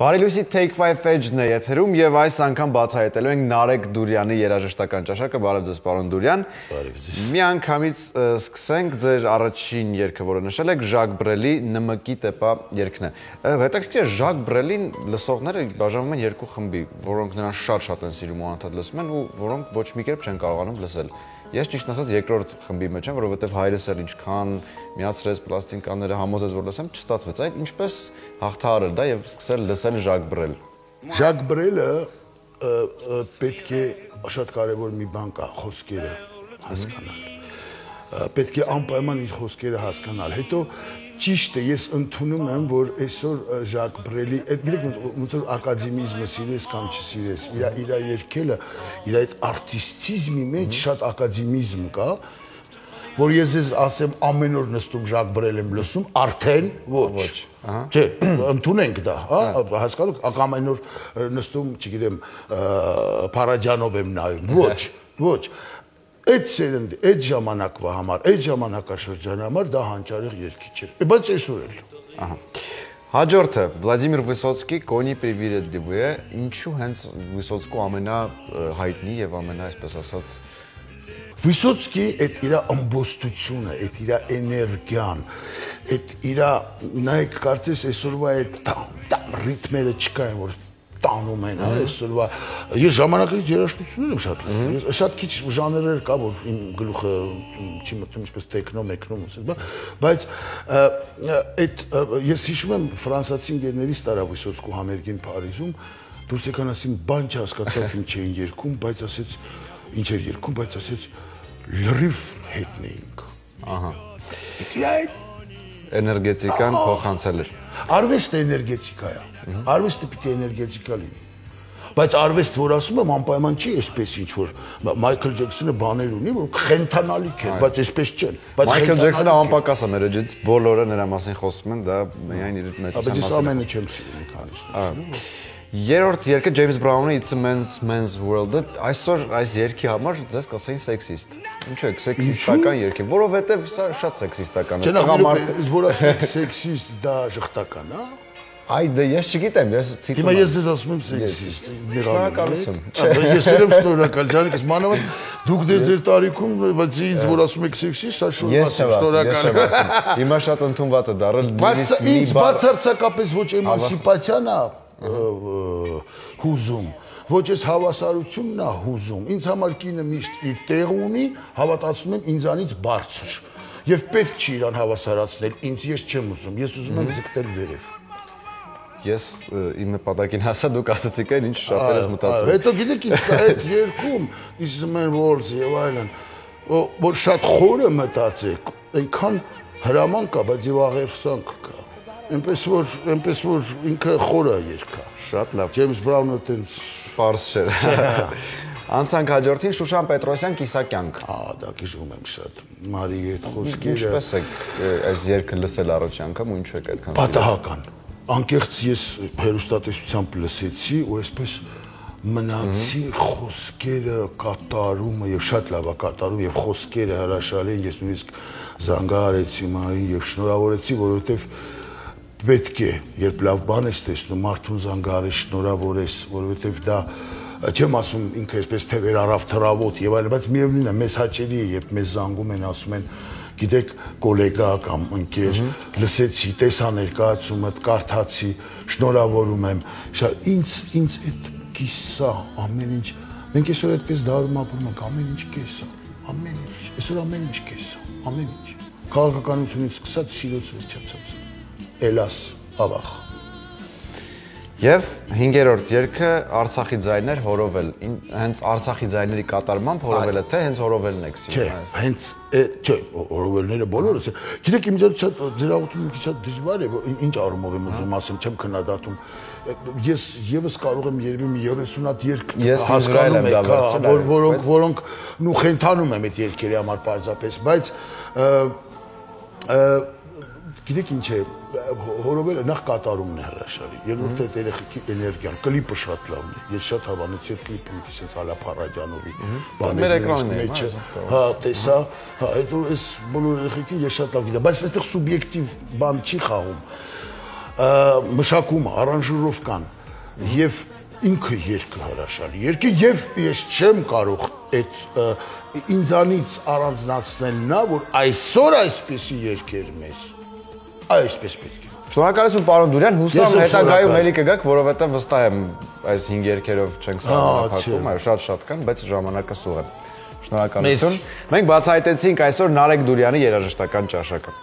Բարելույսի Take 5 Edge-ն է եթերում եւ այս անգամ բացահայտելու ենք Նարեկ Դուրյանի երաժշտական ճաշակը։ Բարև ձեզ, պարոն Դուրյան։ Բարև ձեզ։ Մի անգամից սկսենք ձեր առաջին երգը, որը նշել եք Ժակ Բրելի «ՆՄԿ տեպա» երգն է։ Հետաքրքիր է Ժակ Բրելին լսողները բաժանվում են երկու խմբի, որոնք նրան շատ-շատ են սիրում ու անդադ լսում են ու որոնք ոչ մի կերպ չեն կարողանում լսել։ Ես ճիշտ ասած երկրորդ խմբի մեջ եմ, որովհետև հայրս էլ ինչքան միացրեց պլաստինկաները համոզեց որ լսեմ, չստացվեց։ Այդ ինչպես հաղթահարել դա եւ սկսել լսել Ժակ Բրել։ Ժակ Բրելը պետք է շատ կարևոր մի բան կա, խոսքերը հասկանալ։ Պետք է անպայման իր խոսքերը հասկանալ։ Հետո ճիշտ է, ես ընդունում եմ, որ այսօր Ժակ Բրելի, այդ գիտեք ոնց որ ակադեմիզմը սիրես կամ չսիրես, իր իր երկելը, իր այդ արտիստիզմի մեջ շատ ակադեմիզմ կա, որ ես ես ասեմ ամեն օր նստում Ժակ Բրել եմ լսում, արդեն ոչ։ Չէ, ընդունենք դա, հա, հասկանու՞ք, ամեն օր նստում, չգիտեմ, Փարաջանով եմ նայում։ Ոչ, ոչ այդ սերնդի, այդ ժամանակվա համար, այդ ժամանակաշրջանի համար դա հանճարեղ երկիչ էր։ Բայց այսօր էլ։ Ահա։ Հաջորդը Վլադիմիր Վիսոցկի Կոնի Պրիվիլեդիվը, ինչու հենց Վիսոցկու ամենա հայտնի եւ ամենա, այսպես ասած, Վիսոցկի այդ իր ամբոստությունը, այդ իր էներգիան, այդ իր նայեք կարծես այսօրվա այդ ռիթմերը չկային, որ տանում են, հա, այսօրվա ես ժամանակից երաժշտություններ եմ շատ լսում։ Ես շատ քիչ ժանրեր կա, որ իմ գլուխը չի մտնում ինչպես տեքնո, մեկնում, բայց այդ ես հիշում եմ ֆրանսիացի ընկերներից տարա Վիսոցկու համերգին Փարիզում դուրս եկան ասին բան չհասկացավ ինչ էին երգում, բայց ասեց ինչ էր երգում, բայց ասեց լրիվ հետն էինք։ Ահա։ Դա էներգետիկան փոխանցել էր։ Արվեստը էներգետիկա է։ Արվեստը պիտի էներգետիկա լինի։ Բայց արվեստ որ ասում եմ անպայման չի այսպես ինչ որ Մայքլ Ջեքսոնը բաներ ունի որ խենթանալիք են, բայց այսպես չեն։ Բայց Մայքլ Ջեքսոնը անպակաս է մեր էջից բոլորը նրա մասին խոսում են, դա միայն իր մեծության մասին։ Բայց ես ամենը չեմ սիրում քանիշ։ Երրորդ երգը James Brown-ի It's a Man's Man's World-ը այսօր այս երգի համար ձեզ կասեին սեքսիստ։ Ինչու է սեքսիստական երգ է, որովհետև սա շատ սեքսիստական է։ Տղամարդ որ ասում սեքսիստ դա շղթական, հա։ Այ դե ես չգիտեմ, ես ցիտում եմ։ Հիմա ես ձեզ ասում եմ սեքսիստ։ Շնորհակալություն։ Ես եմ շնորհակալ, ջանիկս, մանավանդ դուք դες ձեր տարիքում, բայց ինձ որ ասում եք սեքսիստ, շատ շնորհակալ։ Ես չեմ ասում։ Հիմա շատ ընդունված է բառ։ Բայց ինձ բացարձակապես ոչ էմանսիպացիան է հուզում ոչ ես հավասարությունն է հուզում ինձ համար կինը միշտ իր տեղ ունի հավատացնում եմ ինձանից բարձր եւ պետք չի իրան հավասարացնել ինձ ես չեմ ուզում ես ուզում եմ ձգտել վերև ես իմ նպատակին հասա դուք ասացիք այն ինչ շատերս մտածում հետո գիտեք ինչ կա այդ երկում իսմեն որս եւ այլն որ շատ խորը մտածեք այնքան հրաման կա բայց եւ աղերսանք կա Էնպես որ, էնպես որ ինքը խորը երկա։ Շատ լավ։ Ջեյմս Բրաունը տենց པարս չէր։ Անցանք հաջորդին Շուշան Պետրոսյան կիսակյանք։ Ահա, դա գիժում եմ շատ։ Մարի այդ խոսքերը։ Ինչպես է այս երգը լսել առաջի անգամ ու ինչու եք այդքան։ Պատահական։ Անկեղծ ես հերոստատեսությամբ լսեցի ու այսպես մնացի խոսքերը, կատարումը եւ շատ լավ է կատարում եւ խոսքերը հրաշալի են։ Ես նույնիսկ զանգահարեցի մային եւ շնորհավորեցի, որովհետեւ պետք է, երբ լավ բան ես տեսնում, մարդուն զանգարի շնորհավորես, որովհետև դա չեմ ասում ինքը այսպես թե վերարավ թրավոտ եւ այլն, բայց միևնույնն է, մեզ հաճելի է, երբ մեզ զանգում են, ասում են, գիտեք, գոլեգա կամ ընկեր, լսեցի, տեսա ներկայացումը, կարդացի, շնորհավորում եմ։ Շատ ինձ ինձ այդ կիսա ամեն ինչ մենք այսօր այդպես դարում ապրում ենք, ամեն ինչ կեսա, ամեն ինչ, այսօր ամեն ինչ կեսա, ամեն ինչ։ Քաղաքականությունից սկսած սիրոց վերջացած Էլաս ավախ։ Եվ 5-րդ երգը Արցախի ձայներ հորովել։ Հենց Արցախի ձայների կատարմամբ հորովելը թե հենց հորովելն եք սիրում։ Չէ, հենց չէ, հորովելները բոլորս։ Գիտեք, իմ ձեր շատ ձեր աղոթումը մի քիչ դժվար է, ինչ առումով եմ ուզում ասեմ, չեմ քննադատում ես եւս կարող եմ երևի մի 30 հատ երկ հասկանում եք, որ որոնք որոնք նու խենթանում եմ այդ երկերի համար պարզապես, բայց գիտեք ինչ է, հորովելը նախ կատարումն է հրաշալի։ Երկրորդը այդ երեխի էներգիան, կլիպը շատ լավն է։ Ես շատ հավանեցի այդ կլիպը մի քիչ Ալա Փարաջանովի բաները էկրանն է։ Հա, տեսա, հա, այդ այս բոլոր երեխեքին ես շատ լավ գիտեմ, բայց այստեղ սուբյեկտիվ բան չի խաղում մշակումը, արանժիրովկան եւ ինքը երկը հրաշալի երկը եւ ես չեմ կարող այդ ինձանից առանձնացնել նա որ այսօր այսպեսի երկեր մեզ այսպես պետք է Շնորհակալություն պարոն Դուրյան, հուսամ հետագայում էլի կգաք, որովհետև վստահ եմ այս 5 երկերով չենք սահմանափակում, այո, շատ-շատ կան, բայց ժամանակը սուղ է։ Շնորհակալություն։ Մենք բացահայտեցինք այսօր Նարեկ Դուրյանի երաժշտական ճաշակը։